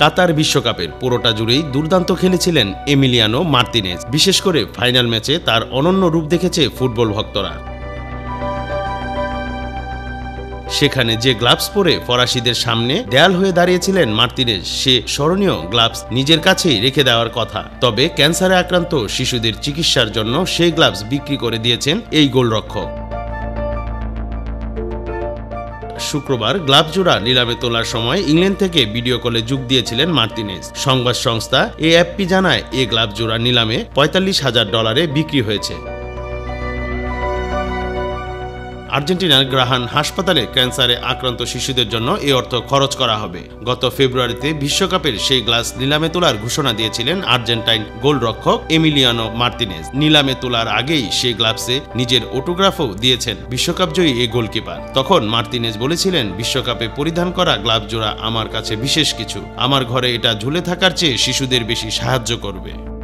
কাতার বিশ্বকাপের পুরোটা জুড়েই দুর্দান্ত খেলেছিলেন এমিলিয়ানো মার্তিনেজ। বিশেষ করে ফাইনাল ম্যাচে তার অনন্য রূপ দেখেছে ফুটবল ভক্তরা। সেখানে যে গ্লাভস পরে ফরাসিদের সামনে দেয়াল হয়ে দাঁড়িয়েছিলেন মার্তিনেজ, সে স্মরণীয় গ্লাভস নিজের কাছেই রেখে দেওয়ার কথা। তবে ক্যান্সারে আক্রান্ত শিশুদের চিকিৎসার জন্য সেই গ্লাভস বিক্রি করে দিয়েছেন এই গোলরক্ষক। শুক্রবার গ্লাভজোড়া নিলামে তোলার সময় ইংল্যান্ড থেকে ভিডিও কলে যোগ দিয়েছিলেন মার্টিনেজ। সংবাদ সংস্থা এএফপি জানায়, এ গ্লাভজোড়া নিলামে পঁয়তাল্লিশ হাজার ডলারে বিক্রি হয়েছে। আর্জেন্টিনার গ্রাহান হাসপাতালে ক্যান্সারে আক্রান্ত শিশুদের জন্য এই অর্থ খরচ করা হবে। গত ফেব্রুয়ারিতে বিশ্বকাপের সেই গ্লাস নিলামে তোলার ঘোষণা দিয়েছিলেন আর্জেন্টাইন গোলরক্ষক এমিলিয়ানো মার্তিনেজ। নিলামে তোলার আগেই সেই গ্লাভসে নিজের অটোগ্রাফও দিয়েছেন বিশ্বকাপ জয়ী এই গোলকিপার। তখন মার্তিনেজ বলেছিলেন, বিশ্বকাপে পরিধান করা গ্লাভ জোড়া আমার কাছে বিশেষ কিছু। আমার ঘরে এটা ঝুলে থাকার চেয়ে শিশুদের বেশি সাহায্য করবে।